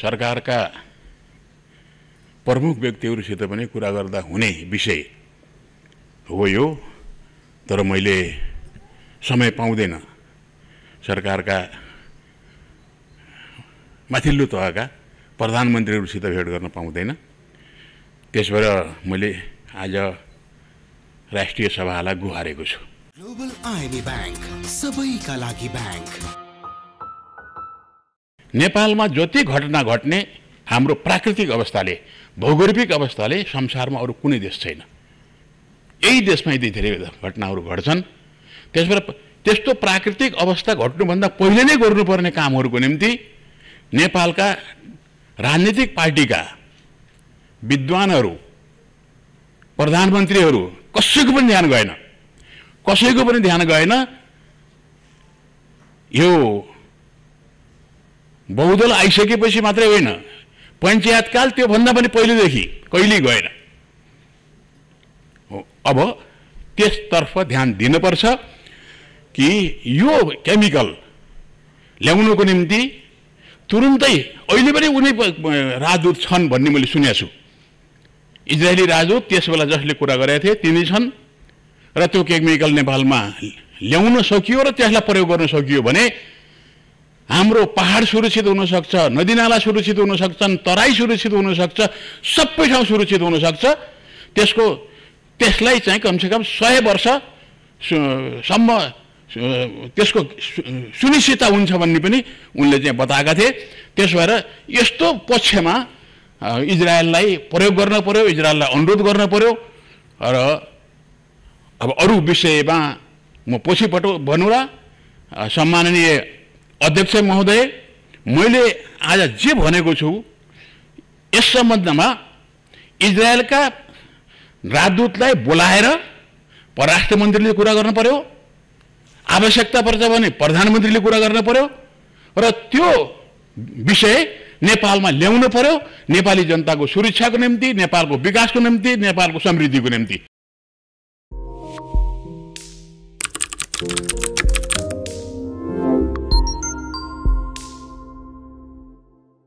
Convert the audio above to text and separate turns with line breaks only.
सरकारका प्रमुख व्यक्तिहरूसित पनि कुरा गर्दा हुने विषय हो यो तर मैले समय पाउँदैन सरकारका माथिल्लो तहका प्रधानमन्त्रीहरूसित भेट गर्न पाउँदैन। त्यस भएर मैले आज राष्ट्रिय सभालाई गुहारेको छु।
ग्लोबल ब्याङ्क सबैका लागि ब्याङ्क।
नेपालमा जति घटना घट्ने हाम्रो प्राकृतिक अवस्थाले भौगोलिक अवस्थाले संसारमा अरू कुनै देश छैन। यही देशमा यति धेरै घटनाहरू घट्छन्। त्यसबाट त्यस्तो प्राकृतिक अवस्था घट्नुभन्दा पहिले नै गर्नुपर्ने कामहरूको निम्ति नेपालका राजनीतिक पार्टीका विद्वानहरू प्रधानमन्त्रीहरू कसैको पनि ध्यान गएन। कसैको पनि ध्यान गएन। यो बहुदल आइसकेपछि मात्रै होइन। पञ्चायतकाल त्योभन्दा पनि पहिलेदेखि कहिल्यै गएन। हो, अब त्यसतर्फ ध्यान दिनुपर्छ कि यो केमिकल ल्याउनुको निम्ति तुरुन्तै अहिले पनि उनी राजदूत छन् भन्ने मैले सुनेको छु। इजरायली राजदूत त्यस बेला जसले कुरा गरेका थिए तिनी छन्। र त्यो केमिकल नेपालमा ल्याउन सकियो र त्यसलाई प्रयोग गर्न सकियो भने हाम्रो पहाड सुरक्षित हुनसक्छ नदीनाला सुरक्षित हुन सक्छन् तराई सुरक्षित हुनसक्छ सबै ठाउँ सुरक्षित हुनसक्छ। त्यसको त्यसलाई चाहिँ कमसेकम सय वर्ष सु- सम्म सु- त्यसको सु- सुनिश्चितता हुन्छ भन्ने पनि उनले चाहिँ बताएका थिए। त्यस भएर यस्तो पक्षमा इजरायललाई प्रयोग गर्न पर्यो इजरायललाई अनुरोध गर्न पर्यो। र अब अरू विषयमा म पछिपट भनौँला सम्माननीय अध्यक्ष महोदय मैले आज जे भनेको छु यस सम्बन्धमा इजरायलका राजदूतलाई बोलाएर परराष्ट्र मन्त्रीले कुरा गर्नु पर्यो आवश्यकता पर्छ भने प्रधानमन्त्रीले कुरा गर्न पर्यो र त्यो विषय नेपालमा ल्याउनु पर्यो नेपाली जनताको सुरक्षाको निम्ति नेपालको विकासको निम्ति नेपालको समृद्धिको निम्ति।